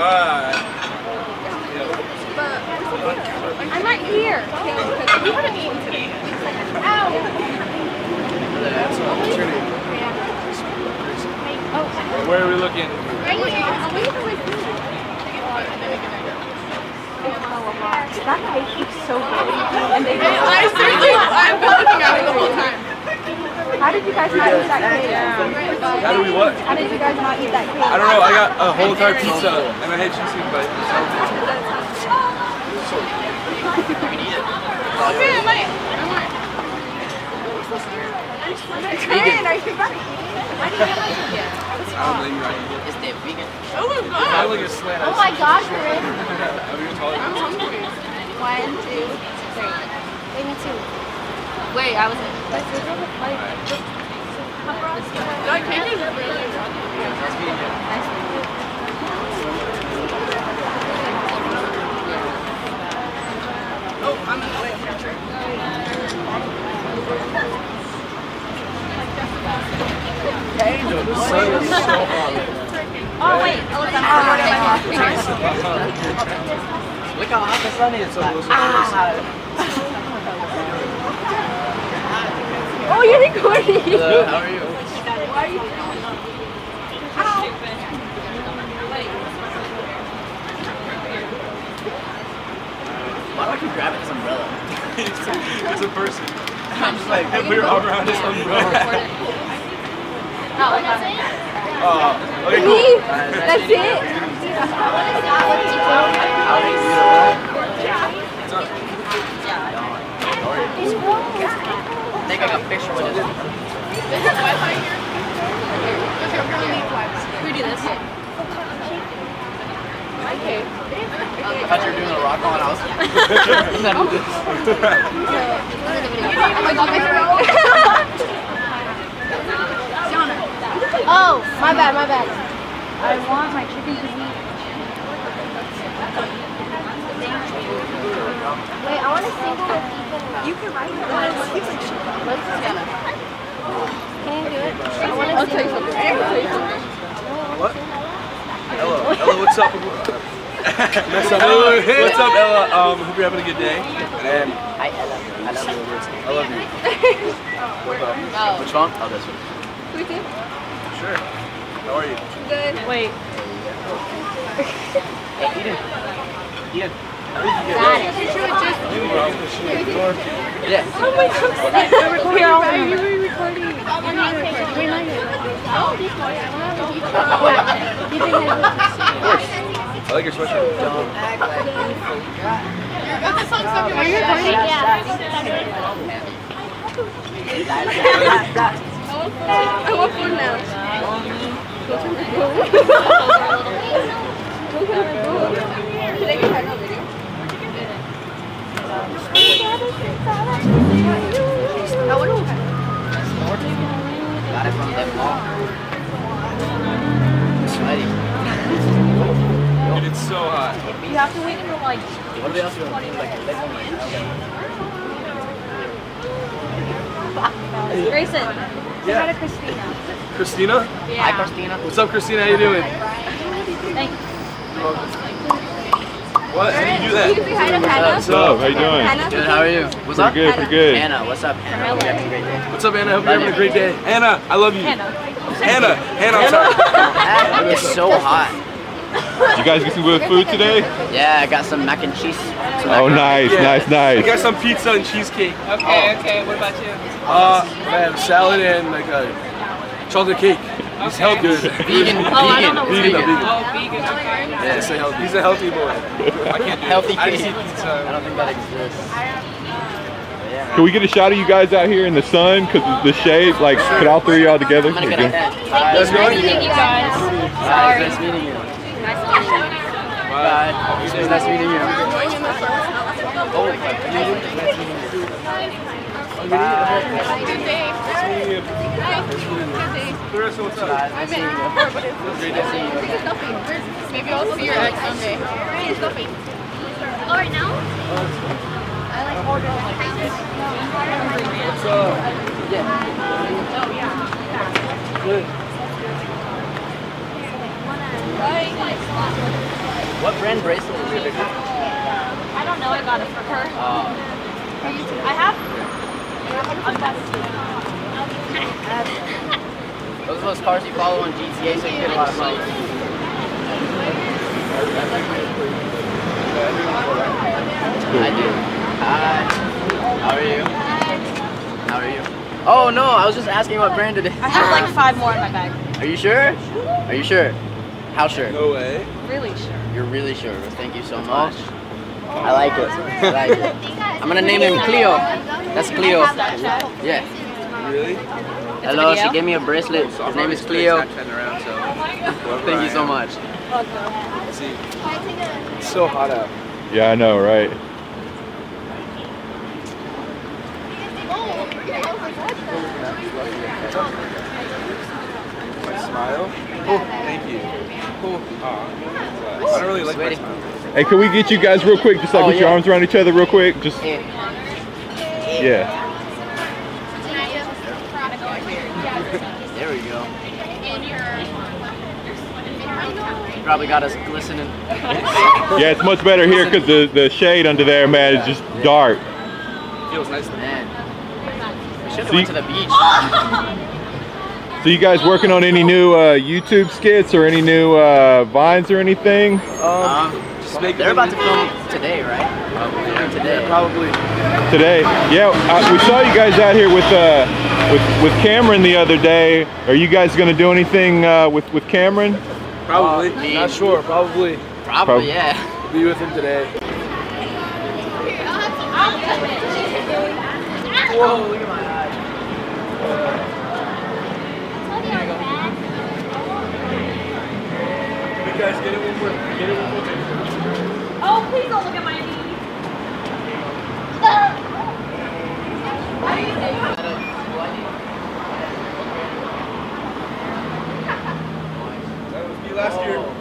Uh, I'm right here. You haven't eaten today. where are we looking? Right here. That cake is so good. And they I seriously, I've been looking at it the whole time. How did you guys not eat that cake? How do we what? How did you guys not eat that cake? I don't know. I got a whole entire pizza and I had cheese but Okay, I might. I might. Karen, are you right? I don't blame you. I eat it. It's the vegan. Oh my god. look at slant. Oh my gosh, Corinne. Are we? I'm hungry. One, two, three. Wait, me too. Wait, I was in. That cake is Look how hot the sun is. Ah. Oh, you're recording. Hello, how are you? Why don't you grab his umbrella? It's a person. I'm just like, we're all around this umbrella. Oh, okay, cool. Me? That's it? how are you? What's up? I think I got a picture with it. Is there Wi-Fi here? Okay, we're gonna need Wi-Fi. We do this. Okay. I thought you were doing a rock on house. Oh my god, my throat. Oh, my bad, my bad. I want my chicken to be. Wait, I want to single with Ethan. You can write it. Let's Can you do it? I want to I'll tell you something. I'll tell you something. What? Ella. Ella, what's up? What's up, Ella? What's up, Ella? Um, hope you're having a good day. And Hi, Ella. I love you. I love you. Oh. Which one? Oh, this one. Sure. How are you? Good. Wait. Hey, Eden. Eden. Yeah. Oh my god. Here, I'll Are you recording? I like your sweatshirt. The song stuck in my head. I want food now. Got it from them all. Sweaty. Dude, it's so hot. You have to wait for like. What are they else doing? Like, like, Grayson. Yeah. Christina. Christina? Hi, Christina. What's up, Christina? How you doing? Thanks. What? How do you do that? Say Hannah. What's up? How you doing? Hannah. Good, how are you? What's Pretty up? good, pretty good. Anna, what's up, Anna? Hope you're having a great day. What's up, Anna? Hope you're having a great day. Anna, I love you. Hannah. Hannah. Hannah, I'm sorry. It's so hot. Did you guys get some good food today? Yeah, I got some mac and cheese. Some Oh, macaroni. nice, Yeah. nice, I got some pizza and cheesecake. Okay, okay. What about you? Uh, I have salad and like a chocolate cake. He's healthy. Vegan, Oh, I don't know vegan. what's Vegan, vegan. vegan. Oh, vegan. Okay. Yeah, he's a healthy, he's a healthy boy. I can't do Healthy it. I just cake. eat I don't think that exists. Can we get a shot of you guys out here in the sun? Cause the shade, like, put all three of y'all together. I'm gonna get a Okay. pen. Let's go. Thank you guys. Bye. Nice meeting you. Nice to meet you. Bye. It was nice meeting you. Oh, you nice meeting you. Good day. Good day. Clarissa, what's up? Bye. Nice seeing you. Great to see you. Maybe I'll see your ex someday. Oh, right now? I like ordered What's up? Good. What brand bracelet is it? I don't know. I got it for her. Uh, I have. those are those cars you follow on GTA so you get a lot of money. I do. Hi. How are you? How are you? Oh no, I was just asking what brand it is. I have like five more in my bag. Are you sure? Are you sure? How sure? No way. Really sure. You're really sure. Thank you so much. I like it. I like it. I'm gonna name him Cleo. That's Cleo. Yeah. Really? Hello, she video? gave me a bracelet. His name is Cleo. Around, so. Thank you so much. It's so hot out. Yeah, I know, right? My smile. Oh, thank you. Oh, aw. I don't really like my Sweaty. smile. Hey, can we get you guys real quick? Just like Oh, with your arms around each other real quick? Just, Yeah. yeah. There we go. Probably got us glistening. Yeah, it's much better here because the, the shade under there, man, is just dark. Feels nice. Man. We should have went to the beach. So you guys working on any new uh, YouTube skits or any new uh, vines or anything? Um, Just make they're about to film today, right? Probably today. Probably. Today, yeah, uh, we saw you guys out here with uh, with with Cameron the other day. Are you guys gonna do anything uh, with with Cameron? Probably. me. Not sure. Probably. Probably, Prob- yeah. Be with him today. Whoa, guys, get it one more. Get it one more. Oh, please don't look at my knee. that was me last oh. year.